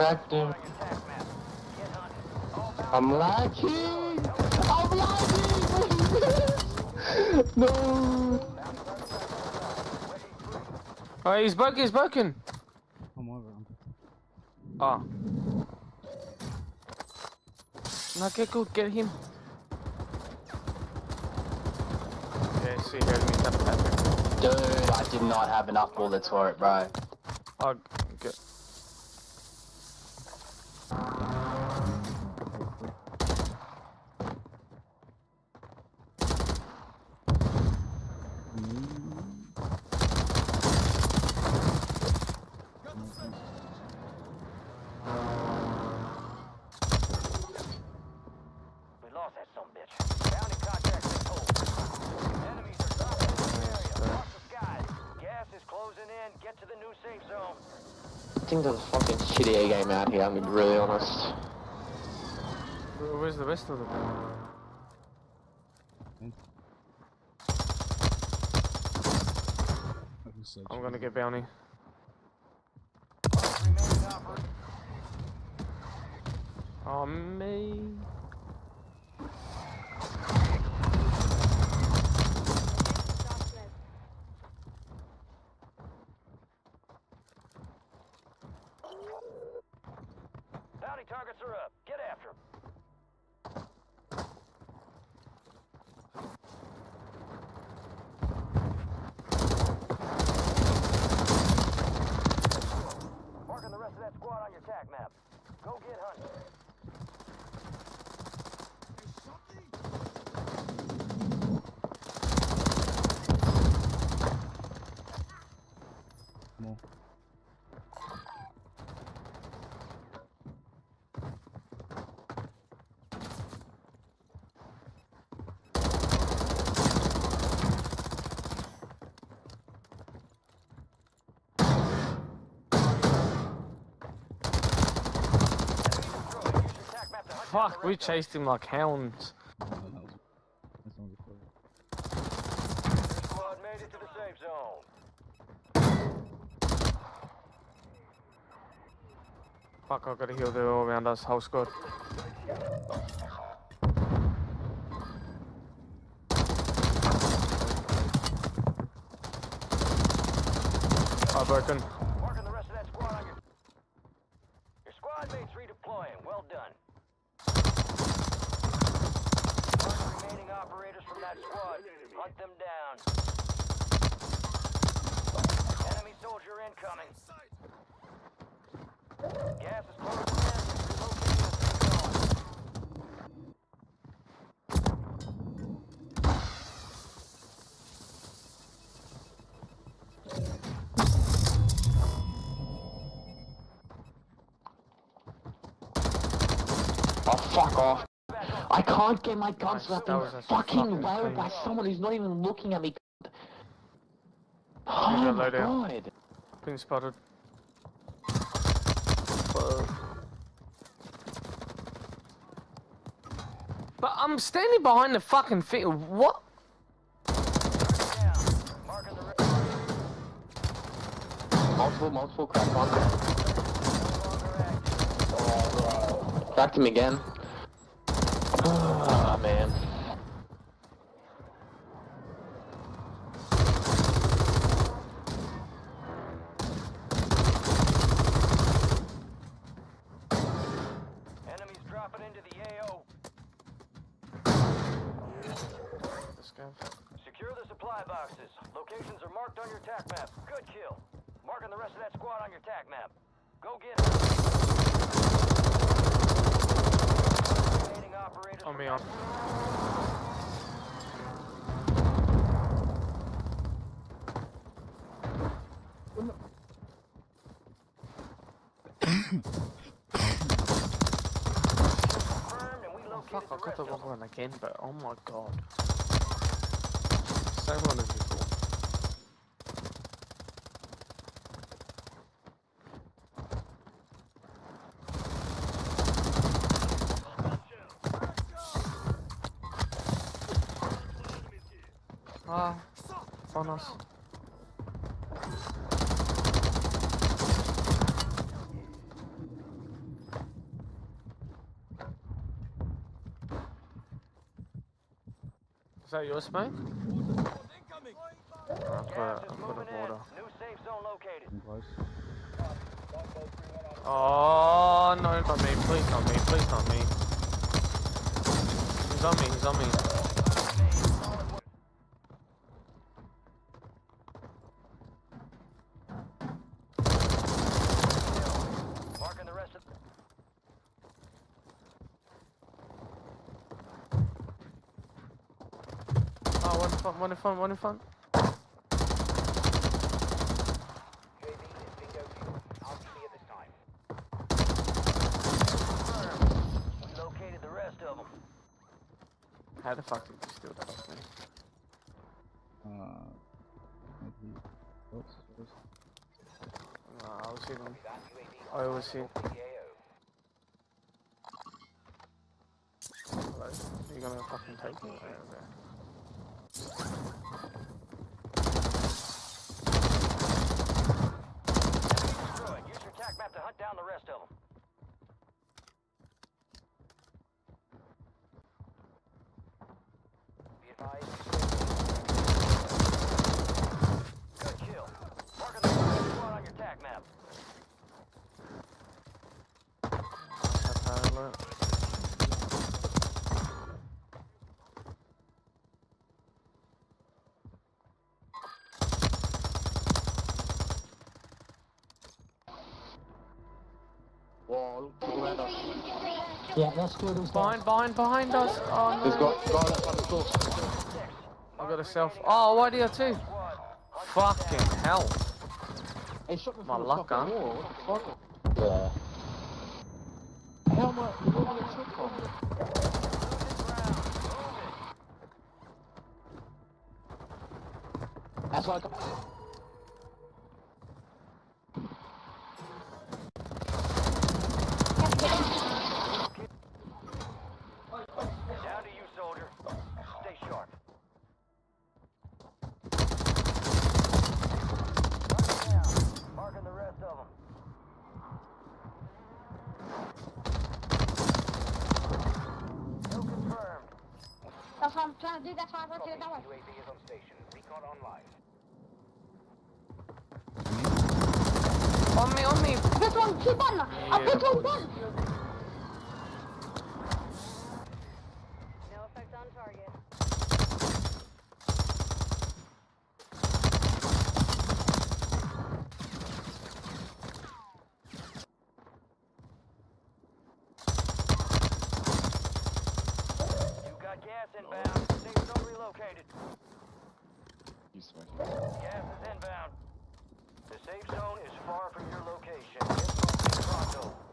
cracked. I'm lagging! I'm lagging! no! Oh, he's broken, he's broken! I'm over him. Oh. Ah. No, get good, get him. Yeah, see, heard me tap tap. Dude, I did not have enough bullets for it, bro. Oh, good. Think there's a bitch. Enemy contact detected. Enemies are dropping in the area. Lost the guys. Gas is closing in. Get to the new safe zone. This thing does a fucking shitty A game out here, I'm being really honest. Where's the rest of them? Who I'm gonna get bounty. Um, Remaining. Oh, me. Bounty targets are up. Get after 'em. Marking the rest of that tac map. Go get hunting. Fuck, we chased him like hounds. Squad made it to the safe zone. Fuck, I gotta heal the all around us, whole squad. Oh, broken. Marking the rest of that squad on your... Your squad mates redeploying. Well done. Mark the remaining that squad. Hunt them down. Enemy soldier incoming. Gas is zone. Oh, fuck off. I can't get my guns Nice, slapped that in was a fucking fucking low by someone who's not even looking at me. Oh my god. Been spotted. But I'm standing behind the fucking field. What? Down. Marking the. Multiple, multiple crack on. No longer active. Cracked him again. Man. Enemies dropping into the AO. This guy. Secure the supply boxes. Locations are marked on your tac map. Good kill. Marking the rest of that squad on your tac map. Go get it. On me on. confirmed and we located Fuck, I got the wrong one again, but oh my god. Same one as before. Ah, a, po. Is that yours, mate? I've got, I've got a border. New safe zone located. Oh, no, not me. Please, not me. Please, not me. He's on me. He's on me. Oh, one in front, one in front, one in front. How the fuck did you steal that off me? Uh, maybe. Oops. oops. No, I was UAV I hit. CAO. Hello. You're gonna fucking take me over there. Destroyed. Use your tac map to hunt down the rest of them. Be advised. Good kill. Marking the rest squad on your tac map. That's how I learnt. Wall. Behind us. Yeah, that's good as Behind, behind, behind us! Oh There's no! got guy outside the door. I got a self. Oh, why do you too? Squad. Fucking hell! Hey, shot me My luck, fucking huh? wall. What the fuck? Yeah. How am I? Where am I getting shot from? That's like. Down to you, soldier. Stay sharp. Mark it down. Marking the rest of them. That's what I'm trying to do. That's why I went to the door. UAV is on station. Recon online. On me, on me! This one, keep on. I put one one. No effect on target. You got gas inbound. Safe zone relocated. You. Gas is inbound. The safe zone is far from your location. Get pronto.